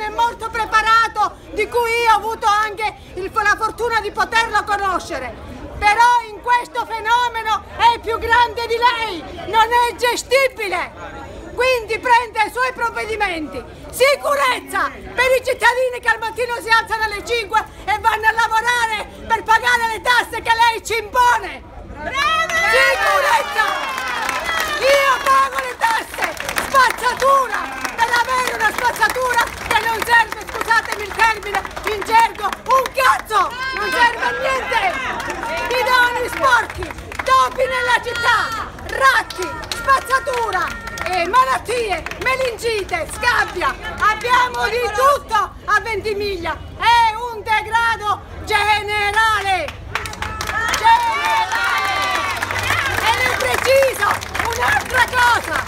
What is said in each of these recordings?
giovane molto preparato di cui io ho avuto anche il- la fortuna di poterlo conoscere. Però in questo fenomeno è più grande di lei, non è gestibile. Quindi prenda i suoi provvedimenti. Sicurezza per i cittadini che al mattino si alzano alle 5 e vanno a lavorare per pagare le tasse che lei ci impone. Sicurezza! Io pago le tasse! Spazzatura! Per avere una spazzatura non serve, scusatemi il termine, in gergo, un cazzo! Non serve a niente! Bidoni sporchi! Topi nella città! Ratti! Spazzatura! E malattie, meningite, scabbia, abbiamo di tutto a Ventimiglia, è un degrado generale, generale, e le preciso un'altra cosa,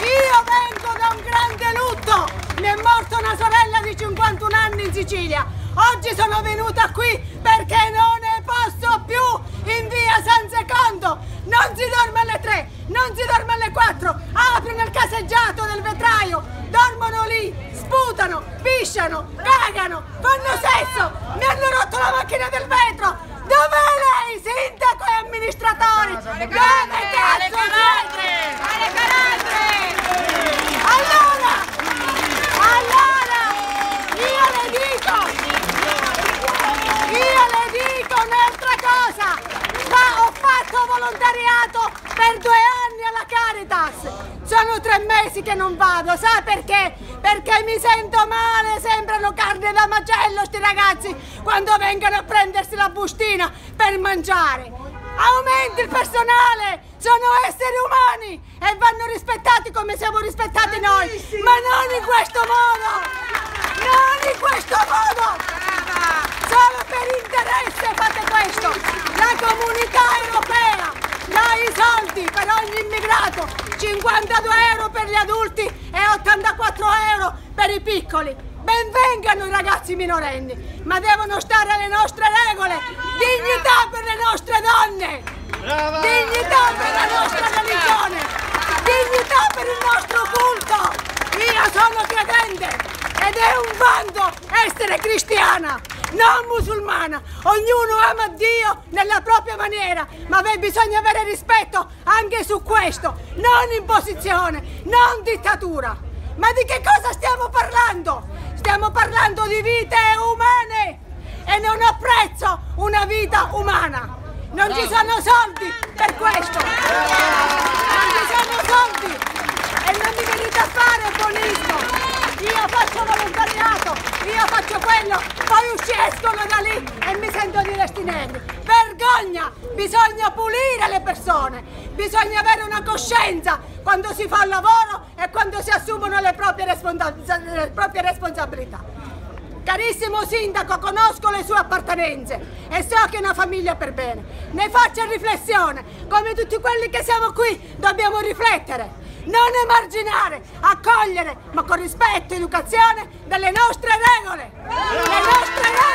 io vengo da un grande lutto, mi è morta una sorella di 51 anni in Sicilia, oggi sono venuta qui perché non ne posso più in via San Secondo, non si dorme alle 3, non si dorme alle 4, aprono il caseggiato del vetraio, dormono lì, sputano, pisciano, cagano, fanno sesso, mi hanno rotto la macchina del vetro, dov'è lei, sindaco e amministratori? Dove cazzo siete? Allora, allora, io le dico, io le dico un'altra cosa, ma ho fatto volontariato per due anni alla Caritas, sono tre mesi che non vado, sa perché? Perché mi sento male, sembrano carne da macello sti ragazzi quando vengono a prendersi la bustina per mangiare. Aumenti il personale, sono esseri umani e vanno rispettati come siamo rispettati noi, ma non in questo modo, non in questo modo. Solo per interesse fate questo! La comunità europea dà i soldi per ogni immigrato! 52 euro per gli adulti e 84 euro per i piccoli! Benvengano i ragazzi minorenni, ma devono stare alle nostre regole! Dignità per le nostre donne! Dignità per la nostra religione! Dignità per il nostro culto! Io sono credente ed è un vanto essere cristiana, non musulmana. Ognuno ama Dio propria maniera, ma bisogna avere rispetto anche su questo, non imposizione, non dittatura. Ma di che cosa stiamo parlando? Stiamo parlando di vite umane e non apprezzo una vita umana. Non ci sono soldi per questo. Non ci sono soldi e non mi venite a fare buonismo. Io faccio volontariato, io faccio quello, poi usci- escono da lì e mi sento di restinelli. Vergogna! Bisogna pulire le persone, bisogna avere una coscienza quando si fa il lavoro e quando si assumono le proprie, le proprie responsabilità. Carissimo sindaco, conosco le sue appartenenze e so che è una famiglia per bene. Ne faccia riflessione, come tutti quelli che siamo qui dobbiamo riflettere, non emarginare, accogliere, ma con rispetto e educazione delle nostre regole. Le nostre regole!